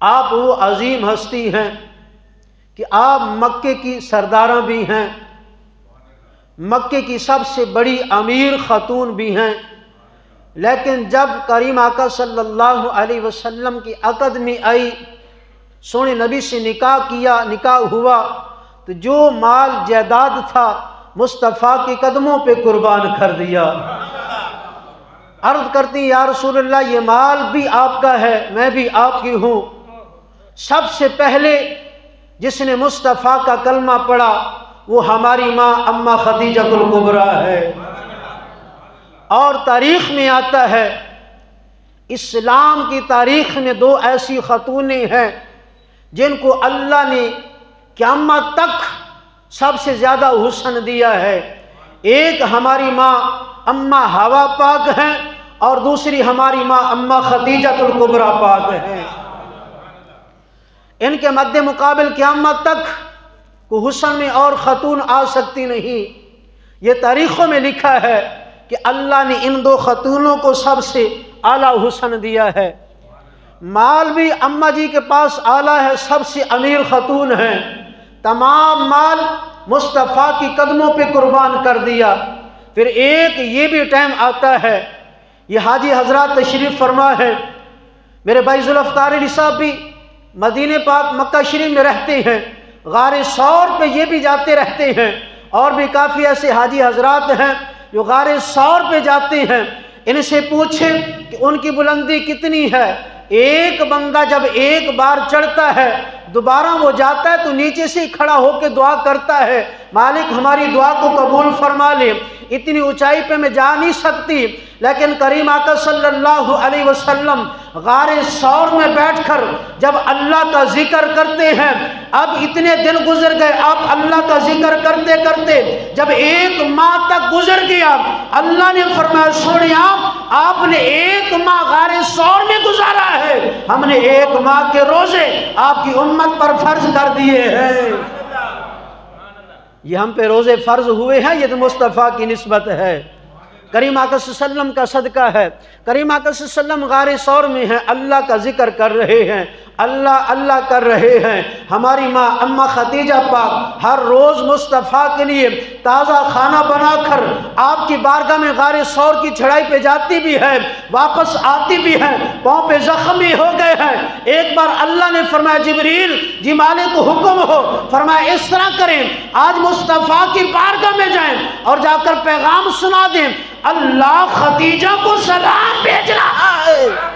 आप वो अजीम हस्ती हैं कि आप मक्के की सरदारा भी हैं, मक्के की सबसे बड़ी अमीर ख़तून भी हैं। लेकिन जब करीम आका सल्लल्लाहु अलैहि वसल्लम की अकद में आई, सोने नबी से निकाह किया, निकाह हुआ तो जो माल जायदाद था मुस्तफ़ा के कदमों पे कुर्बान कर दिया। अर्ज़ करती या रसूलल्लाह, ये माल भी आपका है, मैं भी आपकी हूँ। सबसे पहले जिसने मुस्तफ़ा का कलमा पढ़ा, वो हमारी माँ अम्मा खदीजा है। और तारीख़ में आता है, इस्लाम की तारीख़ में दो ऐसी खतूनें हैं, जिनको अल्लाह ने क्यामत तक सबसे ज़्यादा हुसन दिया है। एक हमारी माँ अम्मा हवा पाक हैं, और दूसरी हमारी माँ अम्मा खदीजतुल्कुबरा पाक हैं। इनके मद्दे मुकाबल क्यामत तक हुसन में और ख़तून आ सकती नहीं। ये तारीख़ों में लिखा है कि अल्लाह ने इन दो खतूनों को सबसे आला हुसन दिया है। माल भी अम्मा जी के पास आला है, सबसे अमीर खतून है। तमाम माल मुस्तफ़ा की कदमों पे कुर्बान कर दिया। फिर एक ये भी टाइम आता है, ये हाजी हज़रत तशरीफ़ फरमा है। मेरे भाई जुल्फ़ार साहब भी मदीने पाक मक्का शरीफ में रहते हैं, गार सौर पे ये भी जाते रहते हैं, और भी काफ़ी ऐसे हाजी हजरात हैं जो गार सौर पे जाते हैं। इनसे पूछें कि उनकी बुलंदी कितनी है? एक बंदा जब एक बार चढ़ता है, दोबारा वो जाता है तो नीचे से खड़ा होकर दुआ करता है, मालिक हमारी दुआ को कबूल फरमा ले, इतनी ऊंचाई पे मैं जा नहीं सकती। लेकिन करीम आका सल्लल्लाहु अलैहि वसल्लम गार सौर में बैठकर जब अल्लाह का ज़िक्र करते हैं, अब इतने दिन गुजर गए, आप अल्लाह का ज़िक्र करते करते जब एक माह तक गुजर गया, अल्लाह ने फरमाया, सोने आप, आपने एक माह गार सौर में गुजारा है, हमने एक माह के रोज़े आपकी उम्मत पर फ़र्ज़ कर दिए हैं। ये हम पे रोज़े फ़र्ज़ हुए हैं, ये तो मुस्तफ़ा की नस्बत है। करीम आकसम का सदका है। करीम आकसम गार सौर में है, अल्लाह का ज़िक्र कर रहे हैं। अल्लाह अल्लाह कर रहे हैं। हमारी माँ अम्मा खतीजा पाक हर रोज़ मुस्तफ़ा के लिए ताज़ा खाना बनाकर आपकी बारगाह में गार सौर की चढ़ाई पे जाती भी है, वापस आती भी है, पाँव पे ज़ख्मी हो गए हैं। एक बार अल्लाह ने फरमाया, जबरील, जी मालिक को हुक्म हो। फरमाया, इस तरह करें, आज मुस्तफ़ा की बारगाह में जाएँ और जाकर पैगाम सुना दें। अल्लाह खतीजा को सलाम भेज रहा है